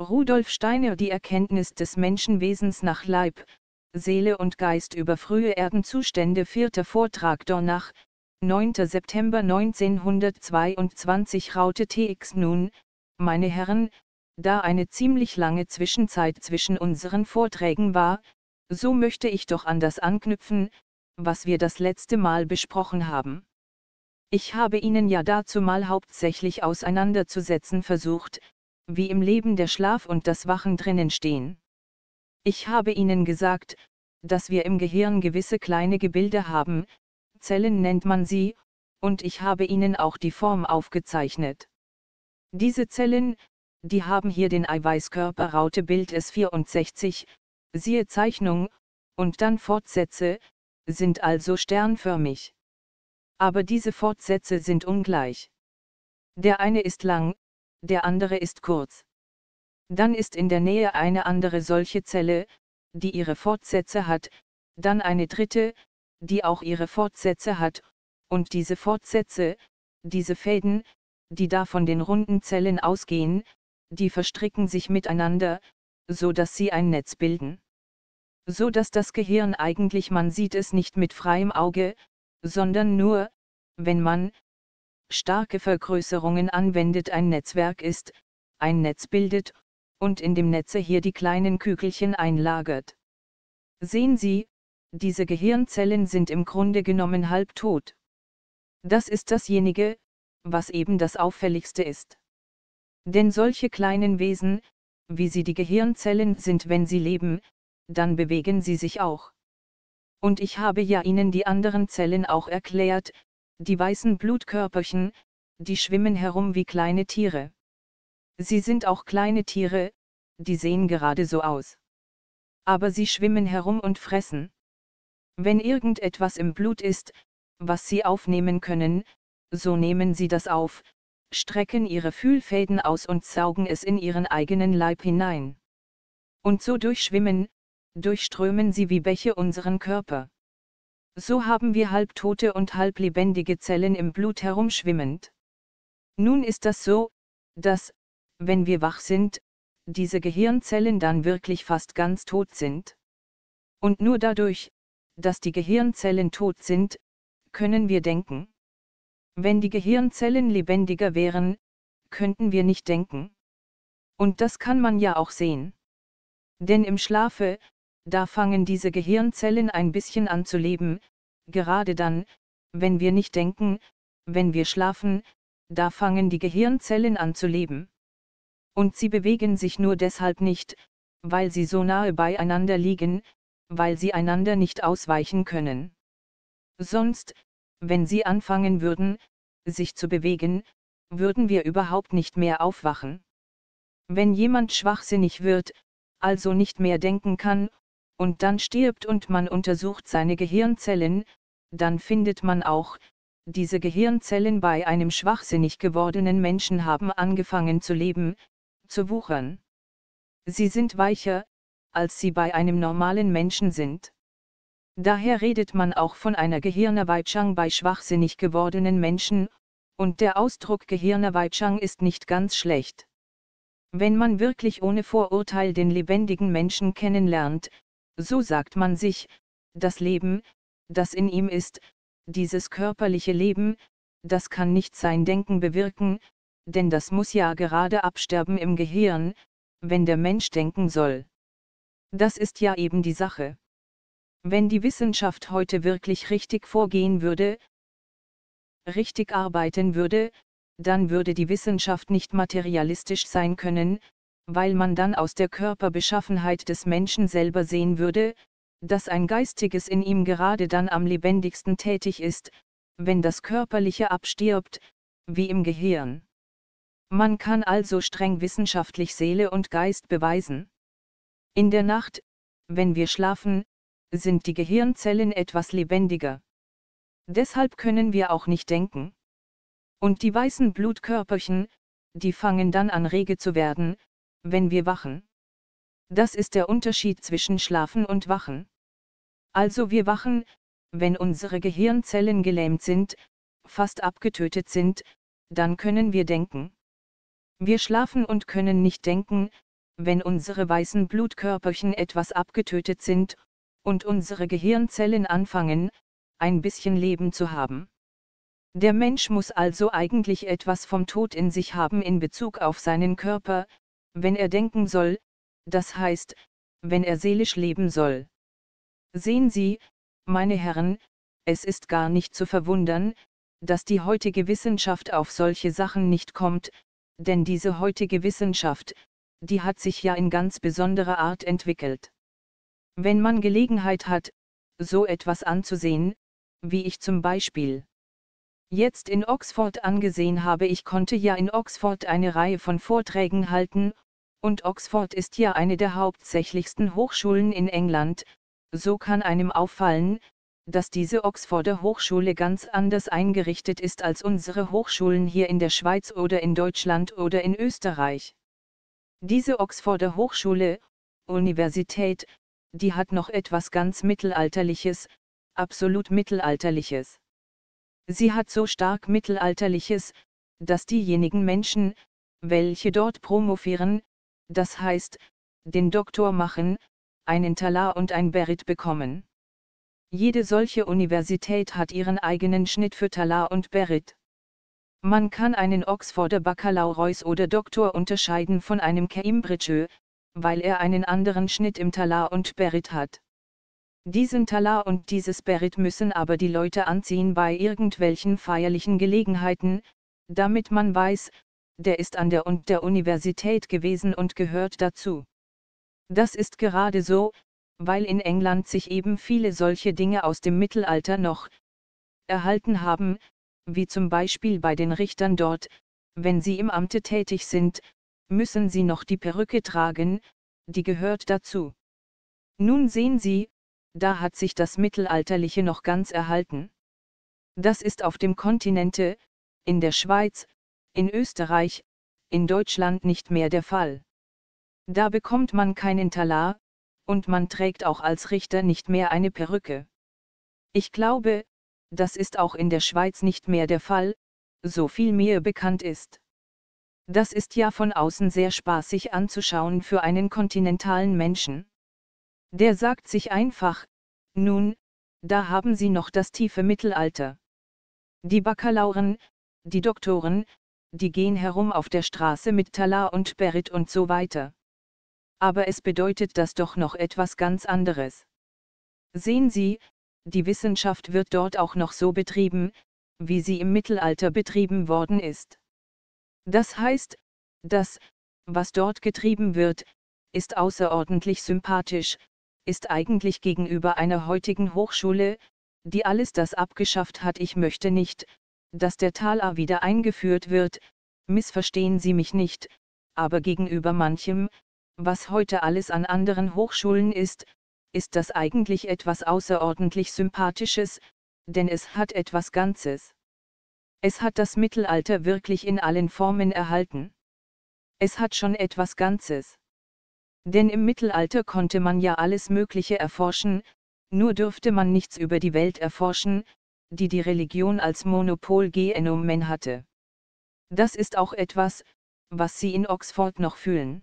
Rudolf Steiner Die Erkenntnis des Menschenwesens nach Leib, Seele und Geist über frühe Erdenzustände Vierter Vortrag Dornach, 9. September 1922 Raute TX Nun, meine Herren, da eine ziemlich lange Zwischenzeit zwischen unseren Vorträgen war, so möchte ich doch an das anknüpfen, was wir das letzte Mal besprochen haben. Ich habe Ihnen ja dazu mal hauptsächlich auseinanderzusetzen versucht, wie im Leben der Schlaf und das Wachen drinnen stehen. Ich habe Ihnen gesagt, dass wir im Gehirn gewisse kleine Gebilde haben, Zellen nennt man sie, und ich habe Ihnen auch die Form aufgezeichnet. Diese Zellen, die haben hier den Eiweißkörper Raute Bild S64, siehe Zeichnung, und dann Fortsätze, sind also sternförmig. Aber diese Fortsätze sind ungleich. Der eine ist lang, der andere ist kurz. Dann ist in der Nähe eine andere solche Zelle, die ihre Fortsätze hat, dann eine dritte, die auch ihre Fortsätze hat, und diese Fortsätze, diese Fäden, die da von den runden Zellen ausgehen, die verstricken sich miteinander, so dass sie ein Netz bilden. So dass das Gehirn eigentlich man sieht es nicht mit freiem Auge, sondern nur, wenn man, starke Vergrößerungen anwendet ein Netzwerk ist, ein Netz bildet, und in dem Netze hier die kleinen Kügelchen einlagert. Sehen Sie, diese Gehirnzellen sind im Grunde genommen halbtot. Das ist dasjenige, was eben das Auffälligste ist. Denn solche kleinen Wesen, wie sie die Gehirnzellen sind, wenn sie leben, dann bewegen sie sich auch. Und ich habe ja Ihnen die anderen Zellen auch erklärt, die weißen Blutkörperchen, die schwimmen herum wie kleine Tiere. Sie sind auch kleine Tiere, die sehen gerade so aus. Aber sie schwimmen herum und fressen. Wenn irgendetwas im Blut ist, was sie aufnehmen können, so nehmen sie das auf, strecken ihre Fühlfäden aus und saugen es in ihren eigenen Leib hinein. Und so durchschwimmen, durchströmen sie wie Bäche unseren Körper. So haben wir halbtote und halblebendige Zellen im Blut herumschwimmend. Nun ist das so, dass, wenn wir wach sind, diese Gehirnzellen dann wirklich fast ganz tot sind. Und nur dadurch, dass die Gehirnzellen tot sind, können wir denken. Wenn die Gehirnzellen lebendiger wären, könnten wir nicht denken. Und das kann man ja auch sehen. Denn im Schlafe, da fangen diese Gehirnzellen ein bisschen an zu leben, gerade dann, wenn wir nicht denken, wenn wir schlafen, da fangen die Gehirnzellen an zu leben. Und sie bewegen sich nur deshalb nicht, weil sie so nahe beieinander liegen, weil sie einander nicht ausweichen können. Sonst, wenn sie anfangen würden, sich zu bewegen, würden wir überhaupt nicht mehr aufwachen. Wenn jemand schwachsinnig wird, also nicht mehr denken kann, und dann stirbt und man untersucht seine Gehirnzellen, dann findet man auch, diese Gehirnzellen bei einem schwachsinnig gewordenen Menschen haben angefangen zu leben, zu wuchern. Sie sind weicher, als sie bei einem normalen Menschen sind. Daher redet man auch von einer Gehirnerweitschung bei schwachsinnig gewordenen Menschen, und der Ausdruck Gehirnerweitschung ist nicht ganz schlecht. Wenn man wirklich ohne Vorurteil den lebendigen Menschen kennenlernt, so sagt man sich, das Leben, das in ihm ist, dieses körperliche Leben, das kann nicht sein Denken bewirken, denn das muss ja gerade absterben im Gehirn, wenn der Mensch denken soll. Das ist ja eben die Sache. Wenn die Wissenschaft heute wirklich richtig vorgehen würde, richtig arbeiten würde, dann würde die Wissenschaft nicht materialistisch sein können, weil man dann aus der Körperbeschaffenheit des Menschen selber sehen würde, dass ein Geistiges in ihm gerade dann am lebendigsten tätig ist, wenn das Körperliche abstirbt, wie im Gehirn. Man kann also streng wissenschaftlich Seele und Geist beweisen. In der Nacht, wenn wir schlafen, sind die Gehirnzellen etwas lebendiger. Deshalb können wir auch nicht denken. Und die weißen Blutkörperchen, die fangen dann an rege zu werden, wenn wir wachen. Das ist der Unterschied zwischen Schlafen und Wachen. Also wir wachen, wenn unsere Gehirnzellen gelähmt sind, fast abgetötet sind, dann können wir denken. Wir schlafen und können nicht denken, wenn unsere weißen Blutkörperchen etwas abgetötet sind, und unsere Gehirnzellen anfangen, ein bisschen Leben zu haben. Der Mensch muss also eigentlich etwas vom Tod in sich haben in Bezug auf seinen Körper, wenn er denken soll, das heißt, wenn er seelisch leben soll. Sehen Sie, meine Herren, es ist gar nicht zu verwundern, dass die heutige Wissenschaft auf solche Sachen nicht kommt, denn diese heutige Wissenschaft, die hat sich ja in ganz besonderer Art entwickelt. Wenn man Gelegenheit hat, so etwas anzusehen, wie ich zum Beispiel jetzt in Oxford angesehen habe, ich konnte ja in Oxford eine Reihe von Vorträgen halten, und Oxford ist ja eine der hauptsächlichsten Hochschulen in England, so kann einem auffallen, dass diese Oxforder Hochschule ganz anders eingerichtet ist als unsere Hochschulen hier in der Schweiz oder in Deutschland oder in Österreich. Diese Oxforder Hochschule, Universität, die hat noch etwas ganz Mittelalterliches, absolut Mittelalterliches. Sie hat so stark Mittelalterliches, dass diejenigen Menschen, welche dort promovieren, das heißt, den Doktor machen, einen Talar und ein Berit bekommen. Jede solche Universität hat ihren eigenen Schnitt für Talar und Berit. Man kann einen Oxforder Baccalaureus oder Doktor unterscheiden von einem Cambridge, weil er einen anderen Schnitt im Talar und Berit hat. Diesen Talar und dieses Berit müssen aber die Leute anziehen bei irgendwelchen feierlichen Gelegenheiten, damit man weiß, der ist an der und der Universität gewesen und gehört dazu. Das ist gerade so, weil in England sich eben viele solche Dinge aus dem Mittelalter noch erhalten haben, wie zum Beispiel bei den Richtern dort, wenn sie im Amte tätig sind, müssen sie noch die Perücke tragen, die gehört dazu. Nun sehen Sie, da hat sich das Mittelalterliche noch ganz erhalten. Das ist auf dem Kontinente, in der Schweiz, in Österreich, in Deutschland nicht mehr der Fall. Da bekommt man keinen Talar, und man trägt auch als Richter nicht mehr eine Perücke. Ich glaube, das ist auch in der Schweiz nicht mehr der Fall, so viel mir bekannt ist. Das ist ja von außen sehr spaßig anzuschauen für einen kontinentalen Menschen. Der sagt sich einfach, nun, da haben Sie noch das tiefe Mittelalter. Die Bakalauren, die Doktoren, die gehen herum auf der Straße mit Talar und Berit und so weiter. Aber es bedeutet das doch noch etwas ganz anderes. Sehen Sie, die Wissenschaft wird dort auch noch so betrieben, wie sie im Mittelalter betrieben worden ist. Das heißt, das, was dort getrieben wird, ist außerordentlich sympathisch, ist eigentlich gegenüber einer heutigen Hochschule, die alles das abgeschafft hat. Ich möchte nicht, dass der Taler wieder eingeführt wird, missverstehen Sie mich nicht, aber gegenüber manchem, was heute alles an anderen Hochschulen ist, ist das eigentlich etwas außerordentlich Sympathisches, denn es hat etwas Ganzes. Es hat das Mittelalter wirklich in allen Formen erhalten. Es hat schon etwas Ganzes. Denn im Mittelalter konnte man ja alles Mögliche erforschen, nur dürfte man nichts über die Welt erforschen, die die Religion als Monopol genommen hatte. Das ist auch etwas, was sie in Oxford noch fühlen.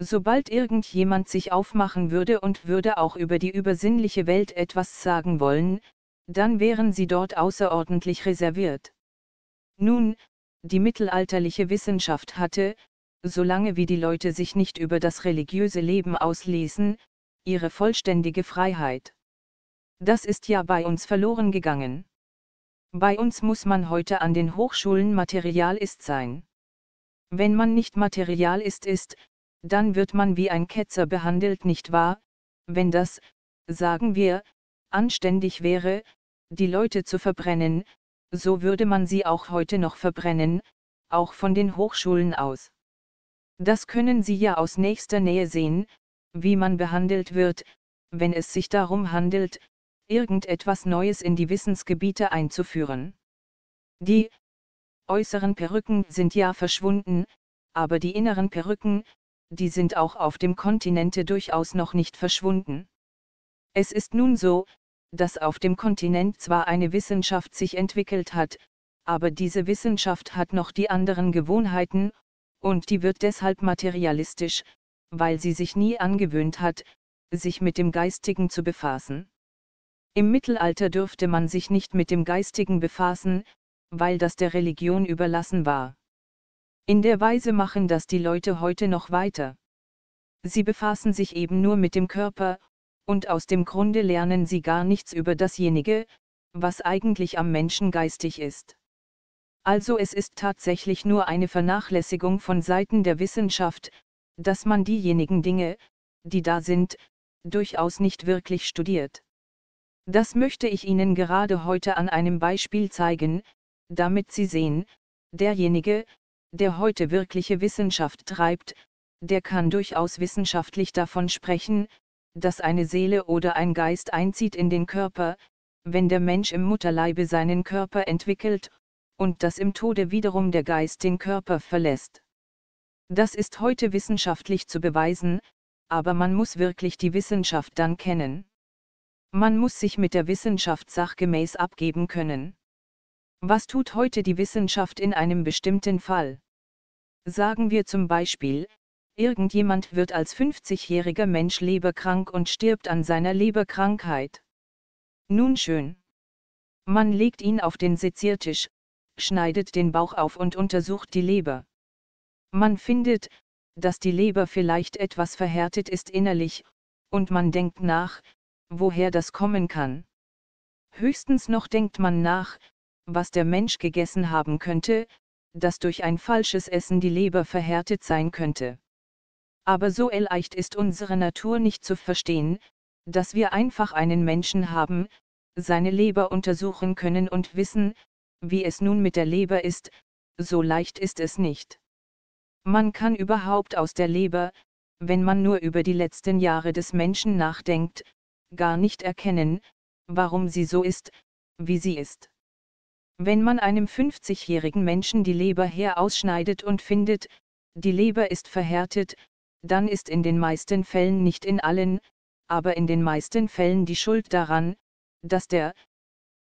Sobald irgendjemand sich aufmachen würde und würde auch über die übersinnliche Welt etwas sagen wollen, dann wären sie dort außerordentlich reserviert. Nun, die mittelalterliche Wissenschaft hatte, solange wie die Leute sich nicht über das religiöse Leben ausließen, ihre vollständige Freiheit. Das ist ja bei uns verloren gegangen. Bei uns muss man heute an den Hochschulen Materialist sein. Wenn man nicht Materialist ist, dann wird man wie ein Ketzer behandelt, nicht wahr? Wenn das, sagen wir, anständig wäre, die Leute zu verbrennen, so würde man sie auch heute noch verbrennen, auch von den Hochschulen aus. Das können Sie ja aus nächster Nähe sehen, wie man behandelt wird, wenn es sich darum handelt, irgendetwas Neues in die Wissensgebiete einzuführen. Die äußeren Perücken sind ja verschwunden, aber die inneren Perücken, die sind auch auf dem Kontinente durchaus noch nicht verschwunden. Es ist nun so, dass auf dem Kontinent zwar eine Wissenschaft sich entwickelt hat, aber diese Wissenschaft hat noch die anderen Gewohnheiten, und die wird deshalb materialistisch, weil sie sich nie angewöhnt hat, sich mit dem Geistigen zu befassen. Im Mittelalter dürfte man sich nicht mit dem Geistigen befassen, weil das der Religion überlassen war. In der Weise machen das die Leute heute noch weiter. Sie befassen sich eben nur mit dem Körper, und aus dem Grunde lernen sie gar nichts über dasjenige, was eigentlich am Menschen geistig ist. Also es ist tatsächlich nur eine Vernachlässigung von Seiten der Wissenschaft, dass man diejenigen Dinge, die da sind, durchaus nicht wirklich studiert. Das möchte ich Ihnen gerade heute an einem Beispiel zeigen, damit Sie sehen, derjenige, der heute wirkliche Wissenschaft treibt, der kann durchaus wissenschaftlich davon sprechen, dass eine Seele oder ein Geist einzieht in den Körper, wenn der Mensch im Mutterleibe seinen Körper entwickelt, und dass im Tode wiederum der Geist den Körper verlässt. Das ist heute wissenschaftlich zu beweisen, aber man muss wirklich die Wissenschaft dann kennen. Man muss sich mit der Wissenschaft sachgemäß abgeben können. Was tut heute die Wissenschaft in einem bestimmten Fall? Sagen wir zum Beispiel, irgendjemand wird als 50-jähriger Mensch leberkrank und stirbt an seiner Leberkrankheit. Nun schön. Man legt ihn auf den Seziertisch, schneidet den Bauch auf und untersucht die Leber. Man findet, dass die Leber vielleicht etwas verhärtet ist innerlich, und man denkt nach, woher das kommen kann. Höchstens noch denkt man nach, was der Mensch gegessen haben könnte, dass durch ein falsches Essen die Leber verhärtet sein könnte. Aber so leicht ist unsere Natur nicht zu verstehen, dass wir einfach einen Menschen haben, seine Leber untersuchen können und wissen, wie es nun mit der Leber ist, so leicht ist es nicht. Man kann überhaupt aus der Leber, wenn man nur über die letzten Jahre des Menschen nachdenkt, gar nicht erkennen, warum sie so ist, wie sie ist. Wenn man einem 50-jährigen Menschen die Leber her ausschneidet und findet, die Leber ist verhärtet, dann ist in den meisten Fällen nicht in allen, aber in den meisten Fällen die Schuld daran, dass der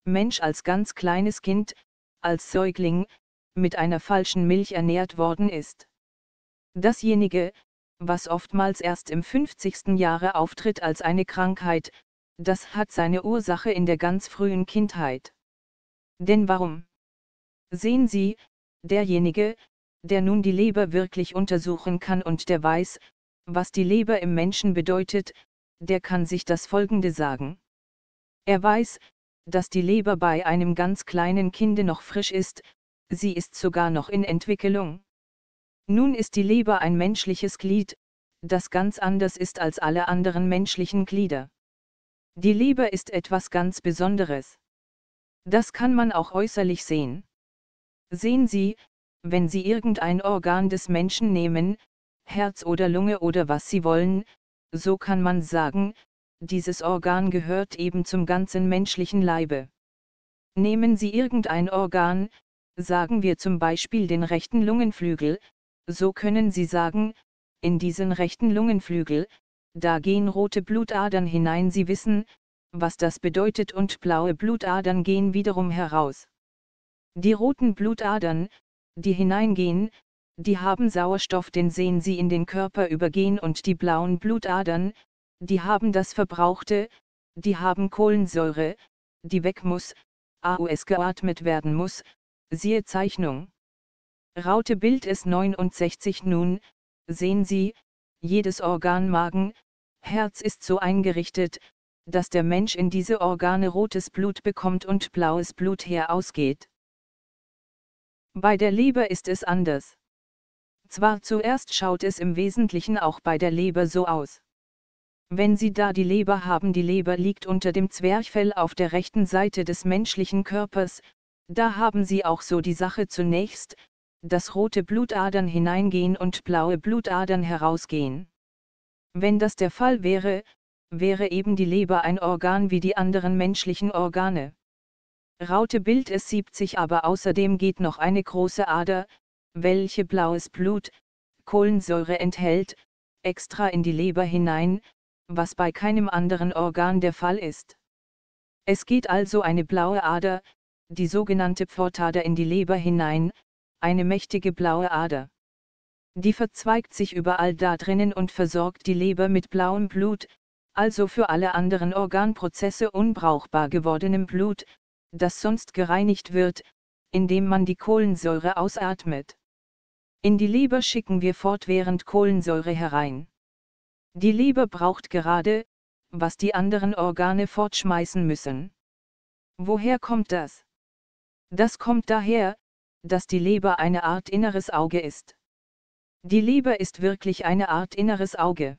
Mensch als ganz kleines Kind, als Säugling, mit einer falschen Milch ernährt worden ist. Dasjenige, was oftmals erst im 50. Jahre auftritt als eine Krankheit, das hat seine Ursache in der ganz frühen Kindheit. Denn warum? Sehen Sie, derjenige, der nun die Leber wirklich untersuchen kann und der weiß, was die Leber im Menschen bedeutet, der kann sich das Folgende sagen. Er weiß, dass die Leber bei einem ganz kleinen Kinde noch frisch ist, sie ist sogar noch in Entwicklung. Nun ist die Leber ein menschliches Glied, das ganz anders ist als alle anderen menschlichen Glieder. Die Leber ist etwas ganz Besonderes. Das kann man auch äußerlich sehen. Sehen Sie, wenn Sie irgendein Organ des Menschen nehmen, Herz oder Lunge oder was Sie wollen, so kann man sagen, dieses Organ gehört eben zum ganzen menschlichen Leibe. Nehmen Sie irgendein Organ, sagen wir zum Beispiel den rechten Lungenflügel, so können Sie sagen, in diesen rechten Lungenflügel, da gehen rote Blutadern hinein. Sie wissen, was das bedeutet und blaue Blutadern gehen wiederum heraus. Die roten Blutadern, die hineingehen, die haben Sauerstoff, den sehen Sie in den Körper übergehen und die blauen Blutadern, die haben das Verbrauchte, die haben Kohlensäure, die weg muss, AUS geatmet werden muss, siehe Zeichnung. Raute Bild S 69 Nun, sehen Sie, jedes Organ Magen, Herz ist so eingerichtet, dass der Mensch in diese Organe rotes Blut bekommt und blaues Blut herausgeht. Bei der Leber ist es anders. Zwar zuerst schaut es im Wesentlichen auch bei der Leber so aus. Wenn Sie da die Leber haben, die Leber liegt unter dem Zwerchfell auf der rechten Seite des menschlichen Körpers, da haben Sie auch so die Sache zunächst, dass rote Blutadern hineingehen und blaue Blutadern herausgehen. Wenn das der Fall wäre, wäre eben die Leber ein Organ wie die anderen menschlichen Organe. Raute Bild es 70 aber außerdem geht noch eine große Ader, welche blaues Blut, Kohlensäure enthält, extra in die Leber hinein, was bei keinem anderen Organ der Fall ist. Es geht also eine blaue Ader, die sogenannte Pfortader in die Leber hinein, eine mächtige blaue Ader. Die verzweigt sich überall da drinnen und versorgt die Leber mit blauem Blut, also für alle anderen Organprozesse unbrauchbar gewordenem Blut, das sonst gereinigt wird, indem man die Kohlensäure ausatmet. In die Leber schicken wir fortwährend Kohlensäure herein. Die Leber braucht gerade, was die anderen Organe fortschmeißen müssen. Woher kommt das? Das kommt daher, dass die Leber eine Art inneres Auge ist. Die Leber ist wirklich eine Art inneres Auge.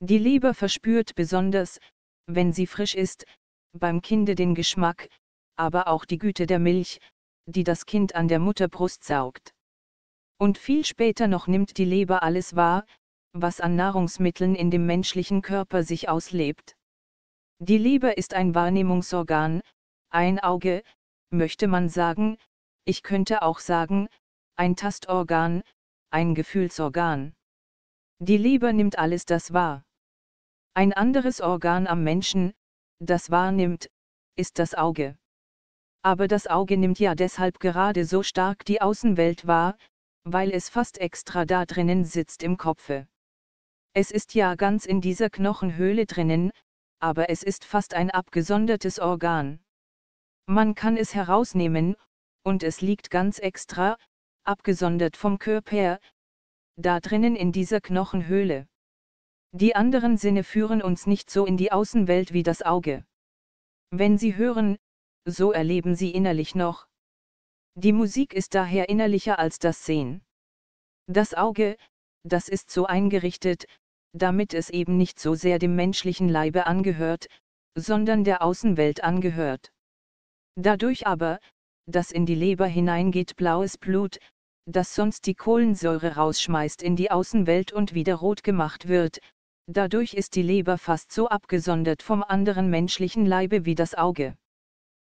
Die Leber verspürt besonders, wenn sie frisch ist, beim Kinde den Geschmack, aber auch die Güte der Milch, die das Kind an der Mutterbrust saugt. Und viel später noch nimmt die Leber alles wahr, was an Nahrungsmitteln in dem menschlichen Körper sich auslebt. Die Leber ist ein Wahrnehmungsorgan, ein Auge, möchte man sagen, ich könnte auch sagen, ein Tastorgan, ein Gefühlsorgan. Die Leber nimmt alles das wahr. Ein anderes Organ am Menschen, das wahrnimmt, ist das Auge. Aber das Auge nimmt ja deshalb gerade so stark die Außenwelt wahr, weil es fast extra da drinnen sitzt im Kopfe. Es ist ja ganz in dieser Knochenhöhle drinnen, aber es ist fast ein abgesondertes Organ. Man kann es herausnehmen, und es liegt ganz extra, abgesondert vom Körper, da drinnen in dieser Knochenhöhle. Die anderen Sinne führen uns nicht so in die Außenwelt wie das Auge. Wenn Sie hören, so erleben Sie innerlich noch. Die Musik ist daher innerlicher als das Sehen. Das Auge, das ist so eingerichtet, damit es eben nicht so sehr dem menschlichen Leibe angehört, sondern der Außenwelt angehört. Dadurch aber, dass in die Leber hineingeht blaues Blut, das sonst die Kohlensäure rausschmeißt in die Außenwelt und wieder rot gemacht wird, dadurch ist die Leber fast so abgesondert vom anderen menschlichen Leibe wie das Auge.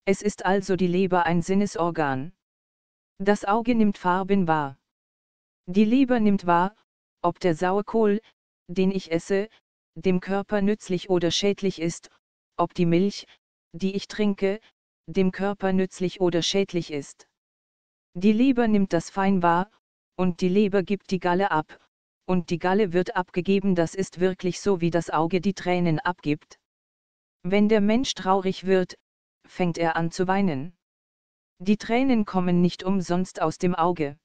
Es ist also die Leber ein Sinnesorgan. Das Auge nimmt Farben wahr. Die Leber nimmt wahr, ob der Sauerkohl, den ich esse, dem Körper nützlich oder schädlich ist, ob die Milch, die ich trinke, dem Körper nützlich oder schädlich ist. Die Leber nimmt das fein wahr, und die Leber gibt die Galle ab, und die Galle wird abgegeben, das ist wirklich so wie das Auge die Tränen abgibt. Wenn der Mensch traurig wird, fängt er an zu weinen. Die Tränen kommen nicht umsonst aus dem Auge.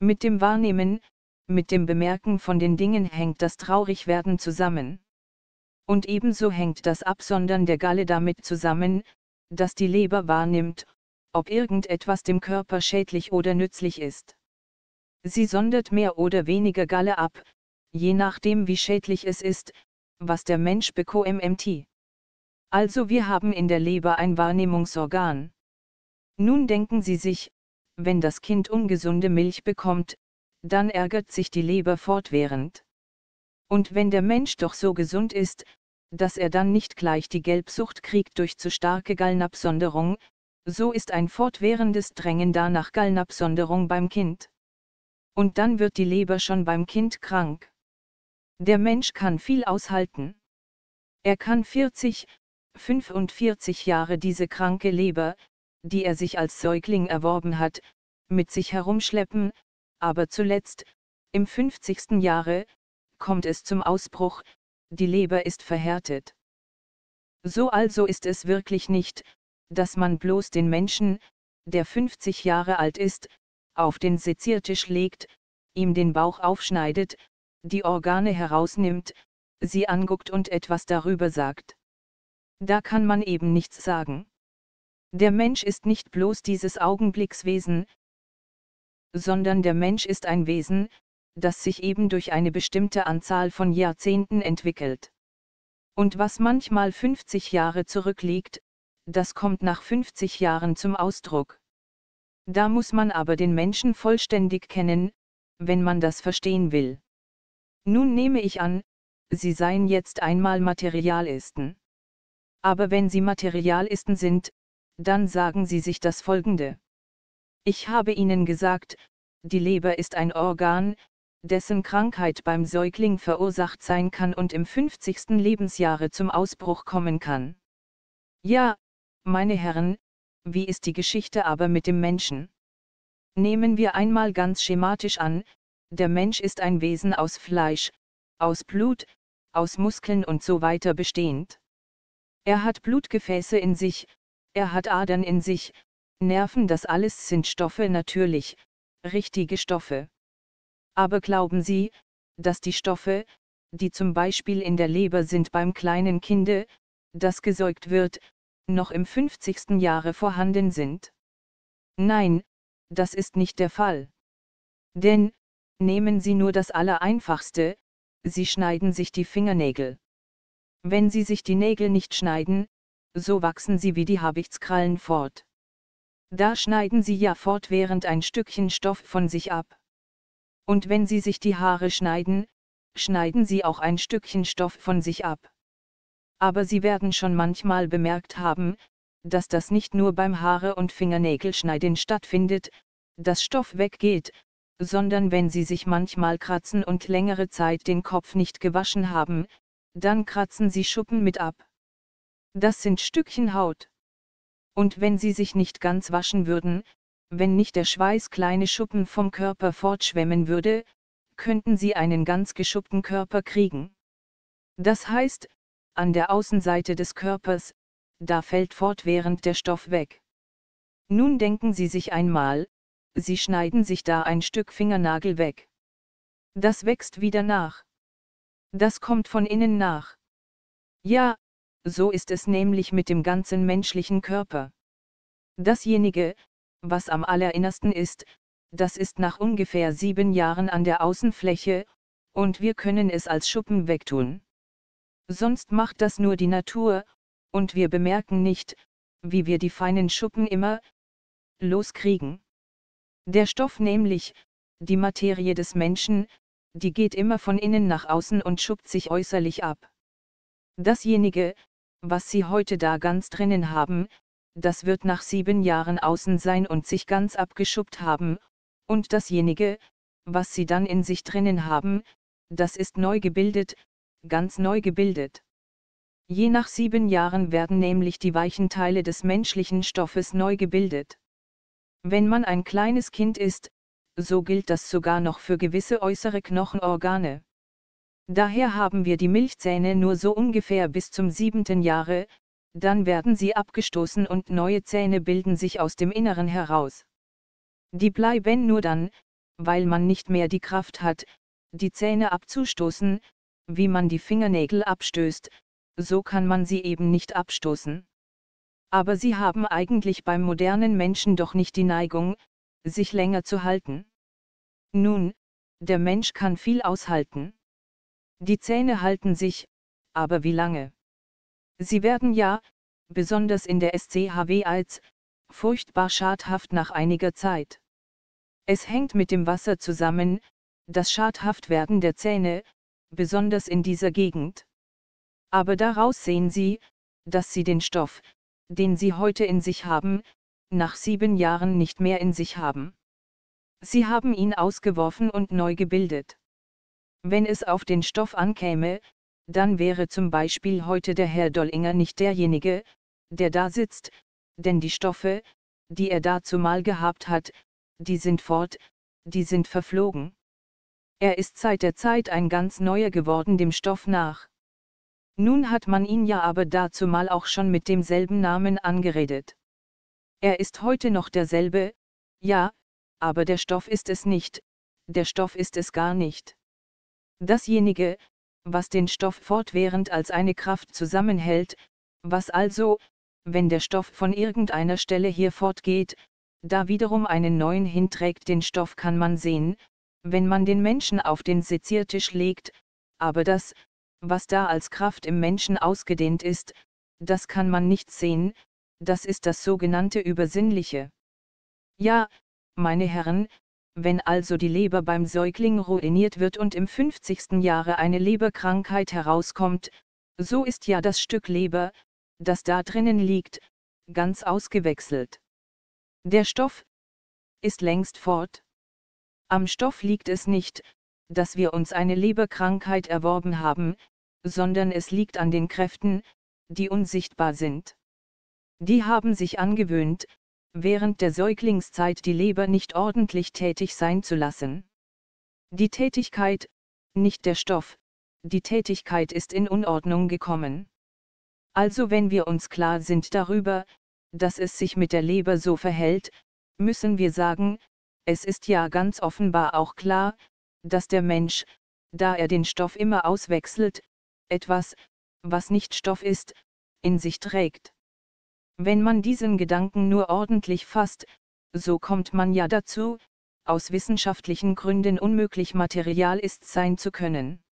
Mit dem Wahrnehmen, mit dem Bemerken von den Dingen hängt das Traurigwerden zusammen. Und ebenso hängt das Absondern der Galle damit zusammen, dass die Leber wahrnimmt, ob irgendetwas dem Körper schädlich oder nützlich ist. Sie sondert mehr oder weniger Galle ab, je nachdem wie schädlich es ist, was der Mensch bekommt. Also wir haben in der Leber ein Wahrnehmungsorgan. Nun denken Sie sich, wenn das Kind ungesunde Milch bekommt, dann ärgert sich die Leber fortwährend. Und wenn der Mensch doch so gesund ist, dass er dann nicht gleich die Gelbsucht kriegt durch zu starke Gallenabsonderung, so ist ein fortwährendes Drängen da nach Gallenabsonderung beim Kind. Und dann wird die Leber schon beim Kind krank. Der Mensch kann viel aushalten. Er kann 40, 45 Jahre diese kranke Leber, die er sich als Säugling erworben hat, mit sich herumschleppen, aber zuletzt, im 50. Jahre, kommt es zum Ausbruch, die Leber ist verhärtet. So also ist es wirklich nicht, dass man bloß den Menschen, der 50 Jahre alt ist, auf den Seziertisch legt, ihm den Bauch aufschneidet, die Organe herausnimmt, sie anguckt und etwas darüber sagt. Da kann man eben nichts sagen. Der Mensch ist nicht bloß dieses Augenblickswesen, sondern der Mensch ist ein Wesen, das sich eben durch eine bestimmte Anzahl von Jahrzehnten entwickelt. Und was manchmal 50 Jahre zurückliegt, das kommt nach 50 Jahren zum Ausdruck. Da muss man aber den Menschen vollständig kennen, wenn man das verstehen will. Nun nehme ich an, Sie seien jetzt einmal Materialisten. Aber wenn Sie Materialisten sind, dann sagen Sie sich das folgende. Ich habe Ihnen gesagt, die Leber ist ein Organ, dessen Krankheit beim Säugling verursacht sein kann und im 50. Lebensjahre zum Ausbruch kommen kann. Ja, meine Herren, wie ist die Geschichte aber mit dem Menschen? Nehmen wir einmal ganz schematisch an, der Mensch ist ein Wesen aus Fleisch, aus Blut, aus Muskeln und so weiter bestehend. Er hat Blutgefäße in sich, er hat Adern in sich, Nerven, das alles sind Stoffe natürlich, richtige Stoffe. Aber glauben Sie, dass die Stoffe, die zum Beispiel in der Leber sind beim kleinen Kinde, das gesäugt wird, noch im 50. Jahre vorhanden sind? Nein, das ist nicht der Fall. Denn, nehmen Sie nur das Allereinfachste, Sie schneiden sich die Fingernägel. Wenn Sie sich die Nägel nicht schneiden, so wachsen sie wie die Habichtskrallen fort. Da schneiden sie ja fortwährend ein Stückchen Stoff von sich ab. Und wenn sie sich die Haare schneiden, schneiden sie auch ein Stückchen Stoff von sich ab. Aber sie werden schon manchmal bemerkt haben, dass das nicht nur beim Haare- und Fingernägelschneiden stattfindet, dass Stoff weggeht, sondern wenn sie sich manchmal kratzen und längere Zeit den Kopf nicht gewaschen haben, dann kratzen sie Schuppen mit ab. Das sind Stückchen Haut. Und wenn sie sich nicht ganz waschen würden, wenn nicht der Schweiß kleine Schuppen vom Körper fortschwemmen würde, könnten sie einen ganz geschuppten Körper kriegen. Das heißt, an der Außenseite des Körpers, da fällt fortwährend der Stoff weg. Nun denken Sie sich einmal, Sie schneiden sich da ein Stück Fingernagel weg. Das wächst wieder nach. Das kommt von innen nach. Ja, so ist es nämlich mit dem ganzen menschlichen Körper. Dasjenige, was am allerinnersten ist, das ist nach ungefähr sieben Jahren an der Außenfläche, und wir können es als Schuppen wegtun. Sonst macht das nur die Natur, und wir bemerken nicht, wie wir die feinen Schuppen immer loskriegen. Der Stoff nämlich, die Materie des Menschen, die geht immer von innen nach außen und schuppt sich äußerlich ab. Dasjenige, was Sie heute da ganz drinnen haben, das wird nach sieben Jahren außen sein und sich ganz abgeschuppt haben, und dasjenige, was Sie dann in sich drinnen haben, das ist neu gebildet, ganz neu gebildet. Je nach sieben Jahren werden nämlich die weichen Teile des menschlichen Stoffes neu gebildet. Wenn man ein kleines Kind ist, so gilt das sogar noch für gewisse äußere Knochenorgane. Daher haben wir die Milchzähne nur so ungefähr bis zum siebenten Jahre, dann werden sie abgestoßen und neue Zähne bilden sich aus dem Inneren heraus. Die bleiben nur dann, weil man nicht mehr die Kraft hat, die Zähne abzustoßen, wie man die Fingernägel abstößt, so kann man sie eben nicht abstoßen. Aber sie haben eigentlich beim modernen Menschen doch nicht die Neigung, sich länger zu halten. Nun, der Mensch kann viel aushalten. Die Zähne halten sich, aber wie lange? Sie werden ja, besonders in der SCHW als, furchtbar schadhaft nach einiger Zeit. Es hängt mit dem Wasser zusammen, das Schadhaftwerden der Zähne, besonders in dieser Gegend. Aber daraus sehen Sie, dass Sie den Stoff, den Sie heute in sich haben, nach sieben Jahren nicht mehr in sich haben. Sie haben ihn ausgeworfen und neu gebildet. Wenn es auf den Stoff ankäme, dann wäre zum Beispiel heute der Herr Dollinger nicht derjenige, der da sitzt, denn die Stoffe, die er dazu mal gehabt hat, die sind fort, die sind verflogen. Er ist seit der Zeit ein ganz neuer geworden dem Stoff nach. Nun hat man ihn ja aber dazu mal auch schon mit demselben Namen angeredet. Er ist heute noch derselbe, ja, aber der Stoff ist es nicht, der Stoff ist es gar nicht. Dasjenige, was den Stoff fortwährend als eine Kraft zusammenhält, was also, wenn der Stoff von irgendeiner Stelle hier fortgeht, da wiederum einen neuen hinträgt, den Stoff kann man sehen, wenn man den Menschen auf den Seziertisch legt, aber das, was da als Kraft im Menschen ausgedehnt ist, das kann man nicht sehen, das ist das sogenannte Übersinnliche. Ja, meine Herren, wenn also die Leber beim Säugling ruiniert wird und im 50. Jahre eine Leberkrankheit herauskommt, so ist ja das Stück Leber, das da drinnen liegt, ganz ausgewechselt. Der Stoff ist längst fort. Am Stoff liegt es nicht, dass wir uns eine Leberkrankheit erworben haben, sondern es liegt an den Kräften, die unsichtbar sind. Die haben sich angewöhnt, während der Säuglingszeit die Leber nicht ordentlich tätig sein zu lassen. Die Tätigkeit, nicht der Stoff, die Tätigkeit ist in Unordnung gekommen. Also wenn wir uns klar sind darüber, dass es sich mit der Leber so verhält, müssen wir sagen, es ist ja ganz offenbar auch klar, dass der Mensch, da er den Stoff immer auswechselt, etwas, was nicht Stoff ist, in sich trägt. Wenn man diesen Gedanken nur ordentlich fasst, so kommt man ja dazu, aus wissenschaftlichen Gründen unmöglich Material ist sein zu können.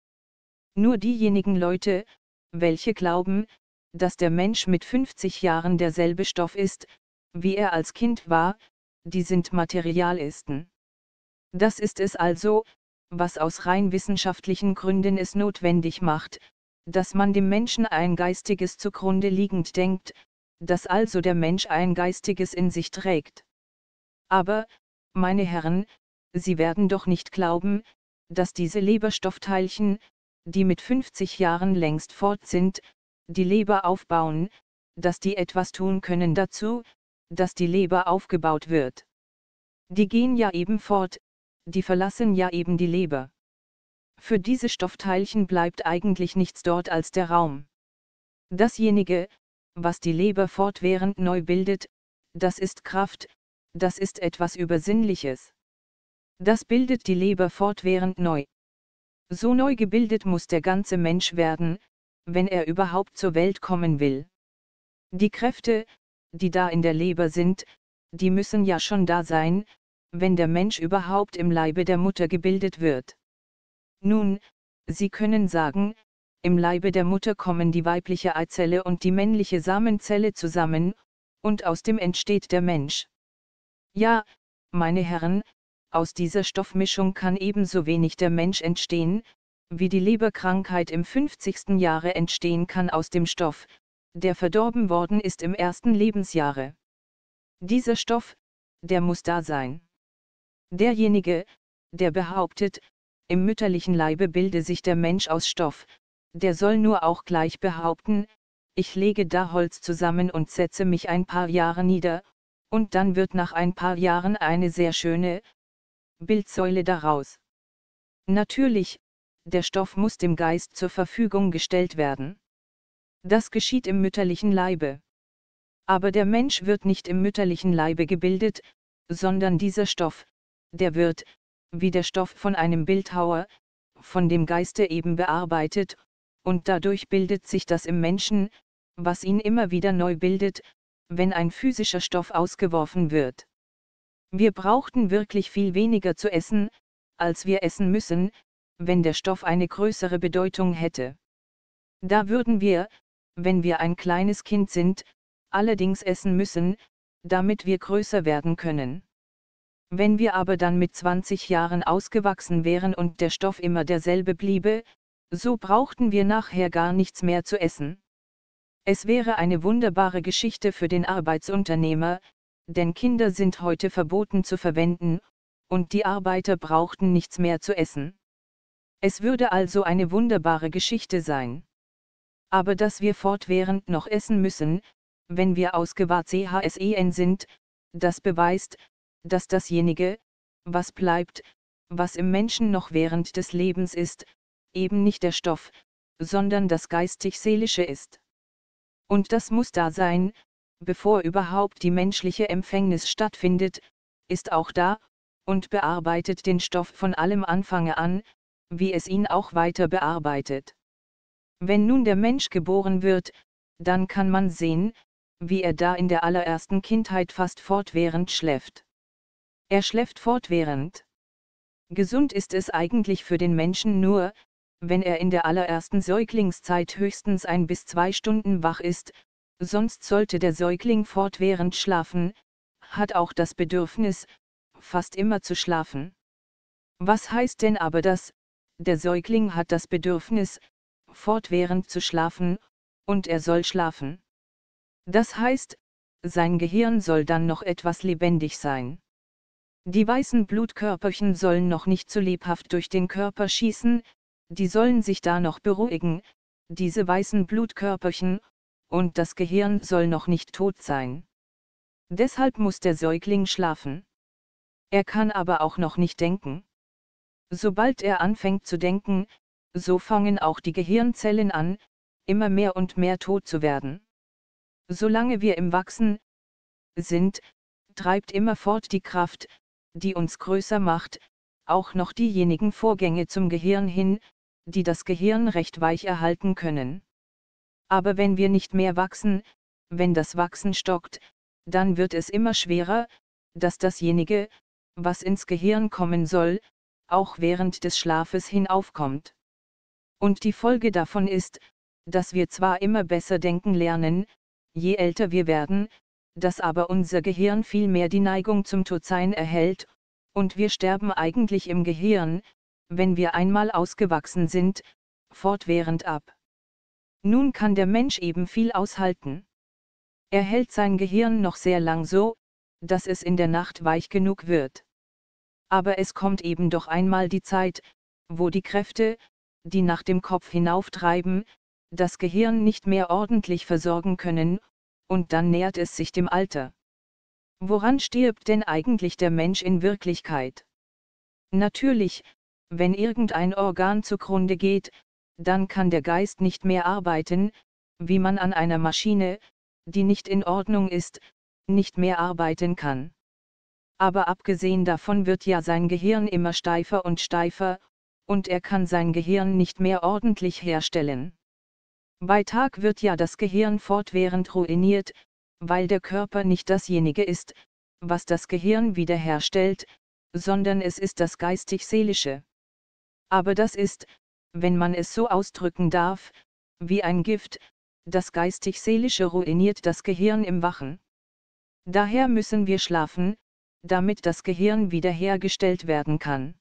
Nur diejenigen Leute, welche glauben, dass der Mensch mit 50 Jahren derselbe Stoff ist, wie er als Kind war, die sind Materialisten. Das ist es also, was aus rein wissenschaftlichen Gründen es notwendig macht, dass man dem Menschen ein Geistiges zugrunde liegend denkt, dass also der Mensch ein Geistiges in sich trägt. Aber, meine Herren, Sie werden doch nicht glauben, dass diese Leberstoffteilchen, die mit 50 Jahren längst fort sind, die Leber aufbauen, dass die etwas tun können dazu, dass die Leber aufgebaut wird. Die gehen ja eben fort, die verlassen ja eben die Leber. Für diese Stoffteilchen bleibt eigentlich nichts dort als der Raum. Dasjenige, was die Leber fortwährend neu bildet, das ist Kraft, das ist etwas Übersinnliches. Das bildet die Leber fortwährend neu. So neu gebildet muss der ganze Mensch werden, wenn er überhaupt zur Welt kommen will. Die Kräfte, die da in der Leber sind, die müssen ja schon da sein, wenn der Mensch überhaupt im Leibe der Mutter gebildet wird. Nun, Sie können sagen, im Leibe der Mutter kommen die weibliche Eizelle und die männliche Samenzelle zusammen, und aus dem entsteht der Mensch. Ja, meine Herren, aus dieser Stoffmischung kann ebenso wenig der Mensch entstehen, wie die Leberkrankheit im 50. Jahre entstehen kann aus dem Stoff, der verdorben worden ist im ersten Lebensjahre. Dieser Stoff, der muss da sein. Derjenige, der behauptet, im mütterlichen Leibe bilde sich der Mensch aus Stoff, der soll nur auch gleich behaupten, ich lege da Holz zusammen und setze mich ein paar Jahre nieder, und dann wird nach ein paar Jahren eine sehr schöne Bildsäule daraus. Natürlich, der Stoff muss dem Geist zur Verfügung gestellt werden. Das geschieht im mütterlichen Leibe. Aber der Mensch wird nicht im mütterlichen Leibe gebildet, sondern dieser Stoff, der wird, wie der Stoff von einem Bildhauer, von dem Geiste eben bearbeitet, und dadurch bildet sich das im Menschen, was ihn immer wieder neu bildet, wenn ein physischer Stoff ausgeworfen wird. Wir brauchten wirklich viel weniger zu essen, als wir essen müssen, wenn der Stoff eine größere Bedeutung hätte. Da würden wir, wenn wir ein kleines Kind sind, allerdings essen müssen, damit wir größer werden können. Wenn wir aber dann mit 20 Jahren ausgewachsen wären und der Stoff immer derselbe bliebe, so brauchten wir nachher gar nichts mehr zu essen. Es wäre eine wunderbare Geschichte für den Arbeitsunternehmer, denn Kinder sind heute verboten zu verwenden, und die Arbeiter brauchten nichts mehr zu essen. Es würde also eine wunderbare Geschichte sein. Aber dass wir fortwährend noch essen müssen, wenn wir ausgewahrt CHSEN sind, das beweist, dass dasjenige, was bleibt, was im Menschen noch während des Lebens ist, eben nicht der Stoff, sondern das geistig-seelische ist. Und das muss da sein, bevor überhaupt die menschliche Empfängnis stattfindet, ist auch da, und bearbeitet den Stoff von allem Anfange an, wie es ihn auch weiter bearbeitet. Wenn nun der Mensch geboren wird, dann kann man sehen, wie er da in der allerersten Kindheit fast fortwährend schläft. Er schläft fortwährend. Gesund ist es eigentlich für den Menschen nur, wenn er in der allerersten Säuglingszeit höchstens ein bis zwei Stunden wach ist, sonst sollte der Säugling fortwährend schlafen, hat auch das Bedürfnis, fast immer zu schlafen. Was heißt denn aber das, der Säugling hat das Bedürfnis, fortwährend zu schlafen, und er soll schlafen. Das heißt, sein Gehirn soll dann noch etwas lebendig sein. Die weißen Blutkörperchen sollen noch nicht zu lebhaft durch den Körper schießen, die sollen sich da noch beruhigen, diese weißen Blutkörperchen, und das Gehirn soll noch nicht tot sein. Deshalb muss der Säugling schlafen. Er kann aber auch noch nicht denken. Sobald er anfängt zu denken, so fangen auch die Gehirnzellen an, immer mehr und mehr tot zu werden. Solange wir im Wachsen sind, treibt immerfort die Kraft, die uns größer macht, auch noch diejenigen Vorgänge zum Gehirn hin, die das Gehirn recht weich erhalten können. Aber wenn wir nicht mehr wachsen, wenn das Wachsen stockt, dann wird es immer schwerer, dass dasjenige, was ins Gehirn kommen soll, auch während des Schlafes hinaufkommt. Und die Folge davon ist, dass wir zwar immer besser denken lernen, je älter wir werden, dass aber unser Gehirn viel mehr die Neigung zum Todsein erhält, und wir sterben eigentlich im Gehirn, wenn wir einmal ausgewachsen sind, fortwährend ab. Nun kann der Mensch eben viel aushalten. Er hält sein Gehirn noch sehr lang so, dass es in der Nacht weich genug wird. Aber es kommt eben doch einmal die Zeit, wo die Kräfte, die nach dem Kopf hinauftreiben, das Gehirn nicht mehr ordentlich versorgen können, und dann nähert es sich dem Alter. Woran stirbt denn eigentlich der Mensch in Wirklichkeit? Natürlich, wenn irgendein Organ zugrunde geht, dann kann der Geist nicht mehr arbeiten, wie man an einer Maschine, die nicht in Ordnung ist, nicht mehr arbeiten kann. Aber abgesehen davon wird ja sein Gehirn immer steifer und steifer, und er kann sein Gehirn nicht mehr ordentlich herstellen. Bei Tag wird ja das Gehirn fortwährend ruiniert, weil der Körper nicht dasjenige ist, was das Gehirn wiederherstellt, sondern es ist das geistig-seelische. Aber das ist, wenn man es so ausdrücken darf, wie ein Gift, das geistig-seelische ruiniert das Gehirn im Wachen. Daher müssen wir schlafen, damit das Gehirn wiederhergestellt werden kann.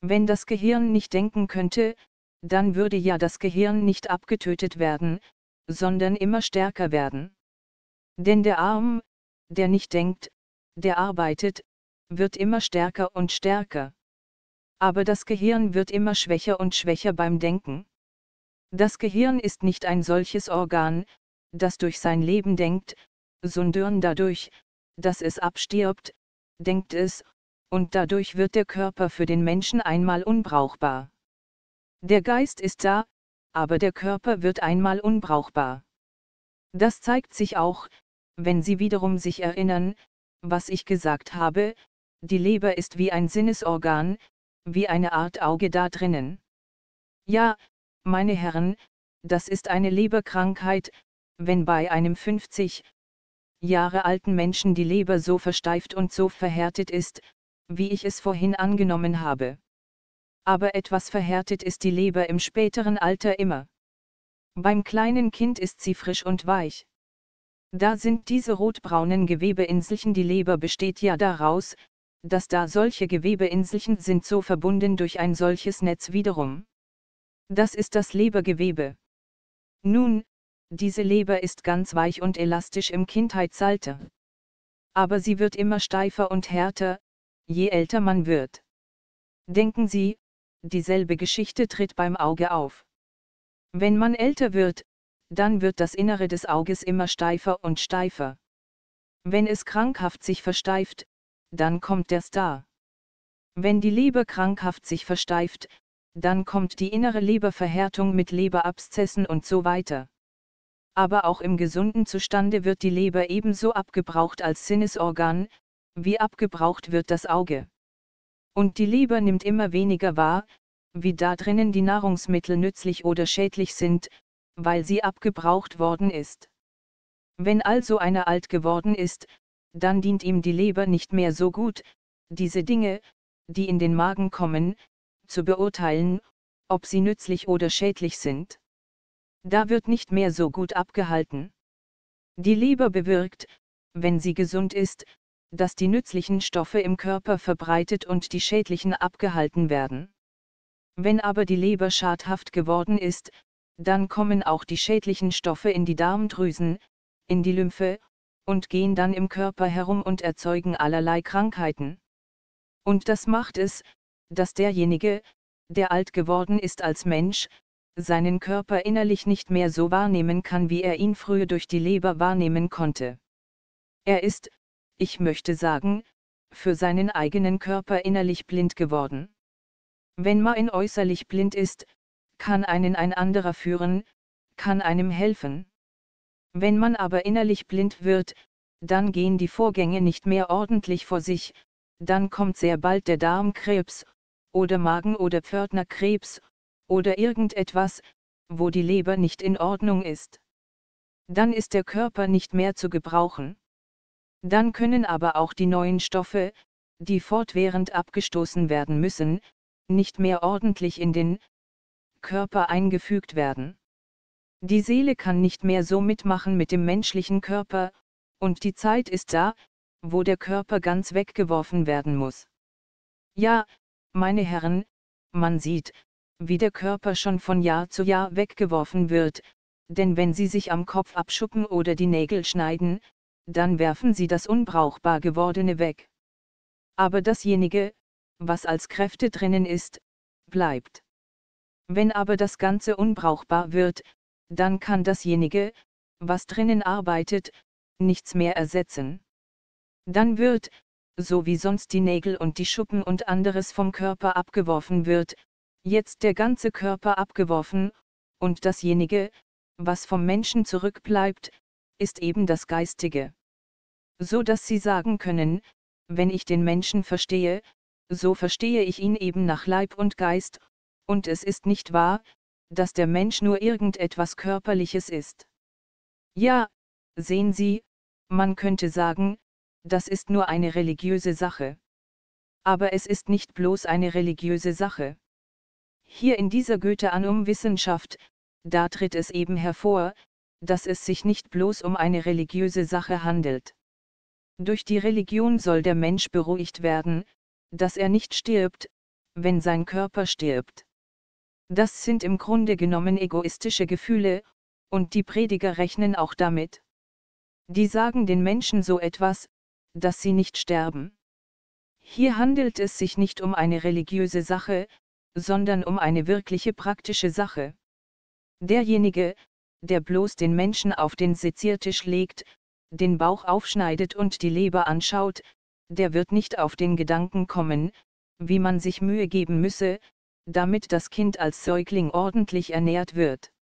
Wenn das Gehirn nicht denken könnte, dann würde ja das Gehirn nicht abgetötet werden, sondern immer stärker werden. Denn der Arm, der nicht denkt, der arbeitet, wird immer stärker und stärker. Aber das Gehirn wird immer schwächer und schwächer beim Denken. Das Gehirn ist nicht ein solches Organ, das durch sein Leben denkt, sondern dadurch, dass es abstirbt, denkt es, und dadurch wird der Körper für den Menschen einmal unbrauchbar. Der Geist ist da, aber der Körper wird einmal unbrauchbar. Das zeigt sich auch, wenn Sie wiederum sich erinnern, was ich gesagt habe, die Leber ist wie ein Sinnesorgan, wie eine Art Auge da drinnen. Ja, meine Herren, das ist eine Leberkrankheit, wenn bei einem 50 Jahre alten Menschen die Leber so versteift und so verhärtet ist, wie ich es vorhin angenommen habe aber etwas verhärtet ist die Leber im späteren Alter immer. Beim kleinen Kind ist sie frisch und weich. Da sind diese rotbraunen Gewebeinselchen, die Leber besteht ja daraus, dass da solche Gewebeinselchen sind so verbunden durch ein solches Netz wiederum. Das ist das Lebergewebe. Nun, diese Leber ist ganz weich und elastisch im Kindheitsalter. Aber sie wird immer steifer und härter, je älter man wird. Denken Sie, dieselbe Geschichte tritt beim Auge auf. Wenn man älter wird, dann wird das Innere des Auges immer steifer und steifer. Wenn es krankhaft sich versteift, dann kommt der Star. Wenn die Leber krankhaft sich versteift, dann kommt die innere Leberverhärtung mit Leberabszessen und so weiter. Aber auch im gesunden Zustande wird die Leber ebenso abgebraucht als Sinnesorgan, wie abgebraucht wird das Auge. Und die Leber nimmt immer weniger wahr, wie da drinnen die Nahrungsmittel nützlich oder schädlich sind, weil sie abgebraucht worden ist. Wenn also einer alt geworden ist, dann dient ihm die Leber nicht mehr so gut, diese Dinge, die in den Magen kommen, zu beurteilen, ob sie nützlich oder schädlich sind. Da wird nicht mehr so gut abgehalten. Die Leber bewirkt, wenn sie gesund ist, dass die nützlichen Stoffe im Körper verbreitet und die schädlichen abgehalten werden. Wenn aber die Leber schadhaft geworden ist, dann kommen auch die schädlichen Stoffe in die Darmdrüsen, in die Lymphe, und gehen dann im Körper herum und erzeugen allerlei Krankheiten. Und das macht es, dass derjenige, der alt geworden ist als Mensch, seinen Körper innerlich nicht mehr so wahrnehmen kann, wie er ihn früher durch die Leber wahrnehmen konnte. Er ist, ich möchte sagen, für seinen eigenen Körper innerlich blind geworden. Wenn man äußerlich blind ist, kann einen ein anderer führen, kann einem helfen. Wenn man aber innerlich blind wird, dann gehen die Vorgänge nicht mehr ordentlich vor sich, dann kommt sehr bald der Darmkrebs, oder Magen- oder Pförtnerkrebs, oder irgendetwas, wo die Leber nicht in Ordnung ist. Dann ist der Körper nicht mehr zu gebrauchen. Dann können aber auch die neuen Stoffe, die fortwährend abgestoßen werden müssen, nicht mehr ordentlich in den Körper eingefügt werden. Die Seele kann nicht mehr so mitmachen mit dem menschlichen Körper, und die Zeit ist da, wo der Körper ganz weggeworfen werden muss. Ja, meine Herren, man sieht, wie der Körper schon von Jahr zu Jahr weggeworfen wird, denn wenn Sie sich am Kopf abschuppen oder die Nägel schneiden, dann werfen Sie das unbrauchbar gewordene weg. Aber dasjenige, was als Kräfte drinnen ist, bleibt. Wenn aber das Ganze unbrauchbar wird, dann kann dasjenige, was drinnen arbeitet, nichts mehr ersetzen. Dann wird, so wie sonst die Nägel und die Schuppen und anderes vom Körper abgeworfen wird, jetzt der ganze Körper abgeworfen, und dasjenige, was vom Menschen zurückbleibt, ist eben das Geistige. So dass sie sagen können, wenn ich den Menschen verstehe, so verstehe ich ihn eben nach Leib und Geist, und es ist nicht wahr, dass der Mensch nur irgendetwas Körperliches ist. Ja, sehen Sie, man könnte sagen, das ist nur eine religiöse Sache. Aber es ist nicht bloß eine religiöse Sache. Hier in dieser Goethe-Anum-Wissenschaft, da tritt es eben hervor, dass es sich nicht bloß um eine religiöse Sache handelt. Durch die Religion soll der Mensch beruhigt werden, dass er nicht stirbt, wenn sein Körper stirbt. Das sind im Grunde genommen egoistische Gefühle, und die Prediger rechnen auch damit. Die sagen den Menschen so etwas, dass sie nicht sterben. Hier handelt es sich nicht um eine religiöse Sache, sondern um eine wirkliche praktische Sache. Derjenige, der bloß den Menschen auf den Seziertisch legt, den Bauch aufschneidet und die Leber anschaut, der wird nicht auf den Gedanken kommen, wie man sich Mühe geben müsse, damit das Kind als Säugling ordentlich ernährt wird.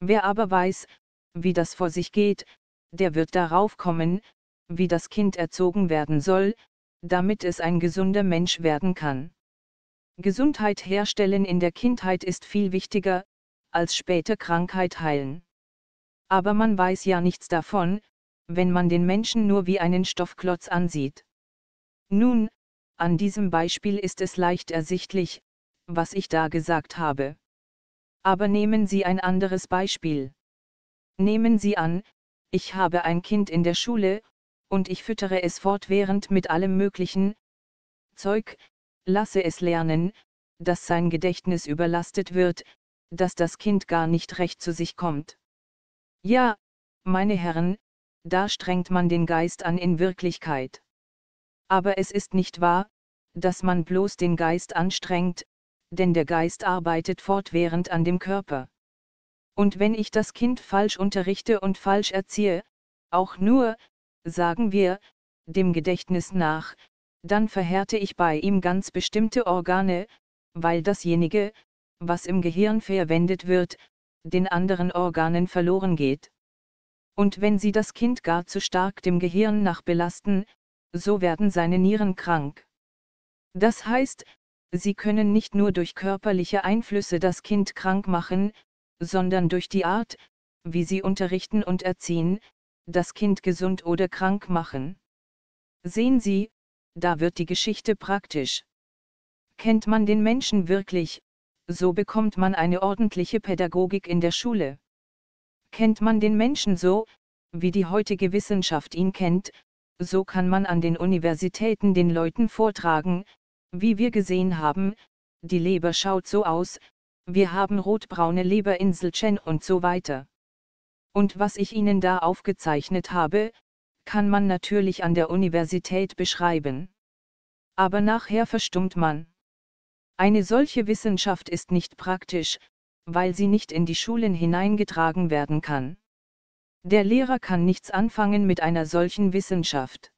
Wer aber weiß, wie das vor sich geht, der wird darauf kommen, wie das Kind erzogen werden soll, damit es ein gesunder Mensch werden kann. Gesundheit herstellen in der Kindheit ist viel wichtiger, als später Krankheit heilen. Aber man weiß ja nichts davon, wenn man den Menschen nur wie einen Stoffklotz ansieht. Nun, an diesem Beispiel ist es leicht ersichtlich, was ich da gesagt habe. Aber nehmen Sie ein anderes Beispiel. Nehmen Sie an, ich habe ein Kind in der Schule, und ich füttere es fortwährend mit allem möglichen Zeug, lasse es lernen, dass sein Gedächtnis überlastet wird, dass das Kind gar nicht recht zu sich kommt. Ja, meine Herren, da strengt man den Geist an in Wirklichkeit. Aber es ist nicht wahr, dass man bloß den Geist anstrengt, denn der Geist arbeitet fortwährend an dem Körper. Und wenn ich das Kind falsch unterrichte und falsch erziehe, auch nur, sagen wir, dem Gedächtnis nach, dann verhärte ich bei ihm ganz bestimmte Organe, weil dasjenige, was im Gehirn verwendet wird, den anderen Organen verloren geht. Und wenn Sie das Kind gar zu stark dem Gehirn nach belasten, so werden seine Nieren krank. Das heißt, Sie können nicht nur durch körperliche Einflüsse das Kind krank machen, sondern durch die Art, wie Sie unterrichten und erziehen, das Kind gesund oder krank machen. Sehen Sie, da wird die Geschichte praktisch. Kennt man den Menschen wirklich, so bekommt man eine ordentliche Pädagogik in der Schule. Kennt man den Menschen so, wie die heutige Wissenschaft ihn kennt, so kann man an den Universitäten den Leuten vortragen, wie wir gesehen haben, die Leber schaut so aus, wir haben rotbraune Leberinselchen und so weiter. Und was ich Ihnen da aufgezeichnet habe, kann man natürlich an der Universität beschreiben. Aber nachher verstummt man. Eine solche Wissenschaft ist nicht praktisch, weil sie nicht in die Schulen hineingetragen werden kann. Der Lehrer kann nichts anfangen mit einer solchen Wissenschaft.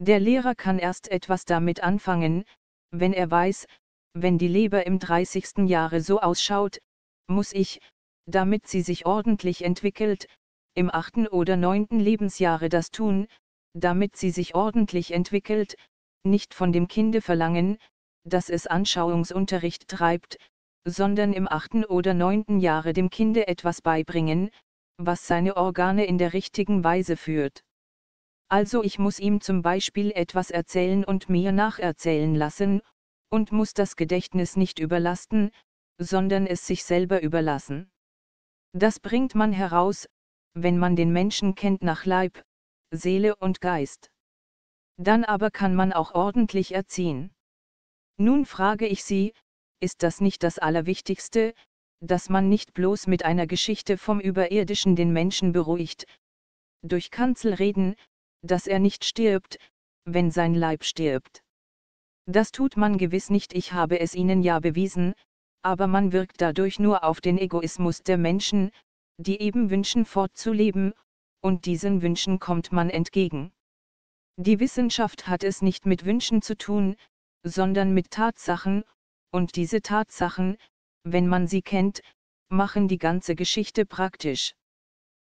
Der Lehrer kann erst etwas damit anfangen, wenn er weiß, wenn die Leber im 30. Jahre so ausschaut, muss ich, damit sie sich ordentlich entwickelt, im 8. oder 9. Lebensjahre das tun, damit sie sich ordentlich entwickelt, nicht von dem Kinde verlangen, dass es Anschauungsunterricht treibt, sondern im 8. oder 9. Jahre dem Kinde etwas beibringen, was seine Organe in der richtigen Weise führt. Also ich muss ihm zum Beispiel etwas erzählen und mir nacherzählen lassen, und muss das Gedächtnis nicht überlasten, sondern es sich selber überlassen. Das bringt man heraus, wenn man den Menschen kennt nach Leib, Seele und Geist. Dann aber kann man auch ordentlich erziehen. Nun frage ich Sie, ist das nicht das Allerwichtigste, dass man nicht bloß mit einer Geschichte vom Überirdischen den Menschen beruhigt, durch Kanzel reden, dass er nicht stirbt, wenn sein Leib stirbt. Das tut man gewiss nicht, ich habe es Ihnen ja bewiesen, aber man wirkt dadurch nur auf den Egoismus der Menschen, die eben wünschen fortzuleben, und diesen Wünschen kommt man entgegen. Die Wissenschaft hat es nicht mit Wünschen zu tun, sondern mit Tatsachen, und diese Tatsachen, wenn man sie kennt, machen die ganze Geschichte praktisch.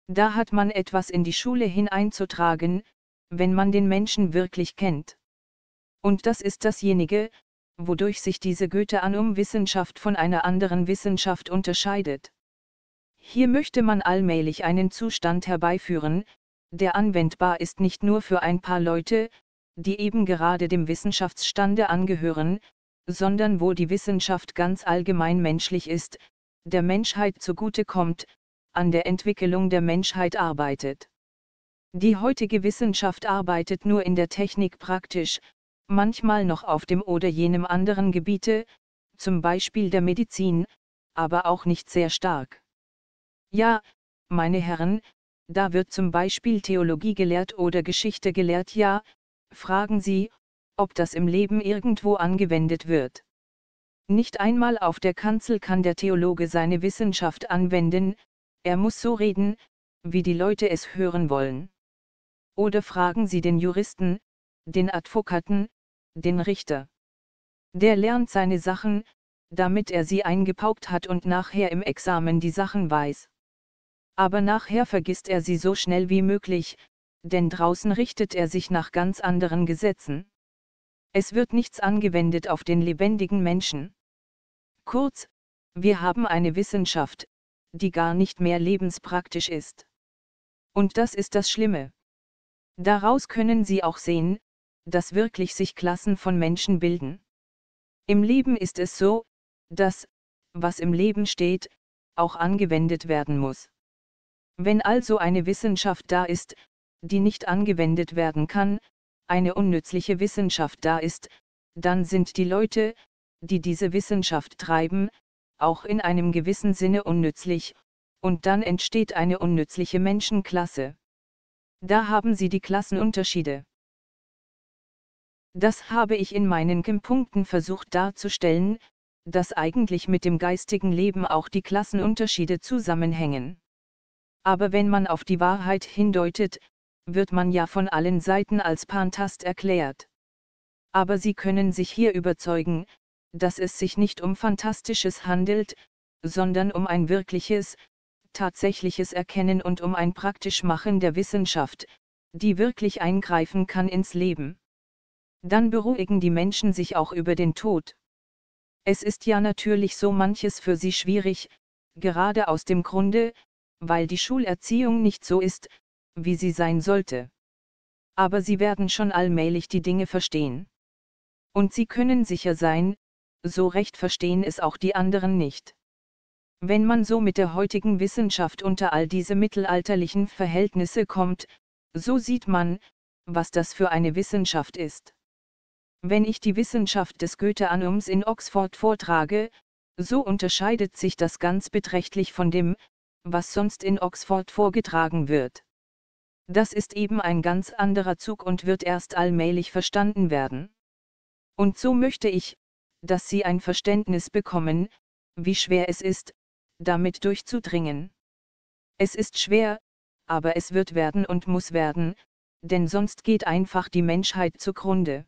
Da hat man etwas in die Schule hineinzutragen, wenn man den Menschen wirklich kennt. Und das ist dasjenige, wodurch sich diese Goethe-Anum-Wissenschaft von einer anderen Wissenschaft unterscheidet. Hier möchte man allmählich einen Zustand herbeiführen, der anwendbar ist nicht nur für ein paar Leute, die eben gerade dem Wissenschaftsstande angehören, sondern wo die Wissenschaft ganz allgemein menschlich ist, der Menschheit zugute kommt, an der Entwicklung der Menschheit arbeitet. Die heutige Wissenschaft arbeitet nur in der Technik praktisch, manchmal noch auf dem oder jenem anderen Gebiete, zum Beispiel der Medizin, aber auch nicht sehr stark. Ja, meine Herren, da wird zum Beispiel Theologie gelehrt oder Geschichte gelehrt, ja, fragen Sie, ob das im Leben irgendwo angewendet wird. Nicht einmal auf der Kanzel kann der Theologe seine Wissenschaft anwenden, er muss so reden, wie die Leute es hören wollen. Oder fragen Sie den Juristen, den Advokaten, den Richter. Der lernt seine Sachen, damit er sie eingepaukt hat und nachher im Examen die Sachen weiß. Aber nachher vergisst er sie so schnell wie möglich, denn draußen richtet er sich nach ganz anderen Gesetzen. Es wird nichts angewendet auf den lebendigen Menschen. Kurz, wir haben eine Wissenschaft, die gar nicht mehr lebenspraktisch ist. Und das ist das Schlimme. Daraus können Sie auch sehen, dass wirklich sich Klassen von Menschen bilden. Im Leben ist es so, dass, was im Leben steht, auch angewendet werden muss. Wenn also eine Wissenschaft da ist, die nicht angewendet werden kann, eine unnützliche Wissenschaft da ist, dann sind die Leute, die diese Wissenschaft treiben, auch in einem gewissen Sinne unnützlich, und dann entsteht eine unnützliche Menschenklasse. Da haben Sie die Klassenunterschiede. Das habe ich in meinen Punkten versucht darzustellen, dass eigentlich mit dem geistigen Leben auch die Klassenunterschiede zusammenhängen. Aber wenn man auf die Wahrheit hindeutet, wird man ja von allen Seiten als Pantast erklärt. Aber Sie können sich hier überzeugen, dass es sich nicht um Fantastisches handelt, sondern um ein wirkliches, tatsächliches Erkennen und um ein praktisch Machen der Wissenschaft, die wirklich eingreifen kann ins Leben. Dann beruhigen die Menschen sich auch über den Tod. Es ist ja natürlich so manches für sie schwierig, gerade aus dem Grunde, weil die Schulerziehung nicht so ist, wie sie sein sollte. Aber sie werden schon allmählich die Dinge verstehen. Und sie können sicher sein, so recht verstehen es auch die anderen nicht. Wenn man so mit der heutigen Wissenschaft unter all diese mittelalterlichen Verhältnisse kommt, so sieht man, was das für eine Wissenschaft ist. Wenn ich die Wissenschaft des Goethe-Anums in Oxford vortrage, so unterscheidet sich das ganz beträchtlich von dem, was sonst in Oxford vorgetragen wird. Das ist eben ein ganz anderer Zug und wird erst allmählich verstanden werden. Und so möchte ich, dass Sie ein Verständnis bekommen, wie schwer es ist, damit durchzudringen. Es ist schwer, aber es wird werden und muss werden, denn sonst geht einfach die Menschheit zugrunde.